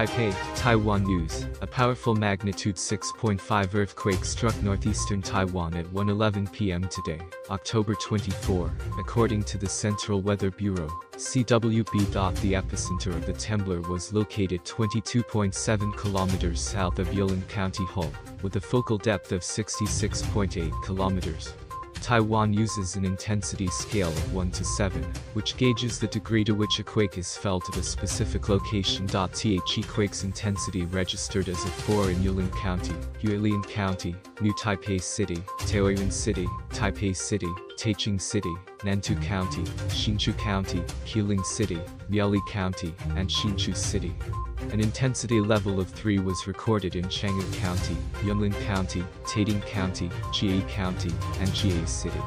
Taipei, Taiwan News. A powerful magnitude 6.5 earthquake struck northeastern Taiwan at 1:11 p.m. today, October 24, according to the Central Weather Bureau. CWB. The epicenter of the tremor was located 22.7 kilometers south of Yilan County Hall, with a focal depth of 66.8 kilometers. Taiwan uses an intensity scale of 1 to 7, which gauges the degree to which a quake is felt at a specific location. The quake's intensity registered as a 4 in Yilan County, Hualien County, New Taipei City, Taoyuan City, Taipei City, Taichung City, Nantou County, Hsinchu County, Keelung City, Miaoli County, and Hsinchu City. An intensity level of 3 was recorded in Changhua County, Yunlin County, Taitung County, Chiayi County, and Chiayi City.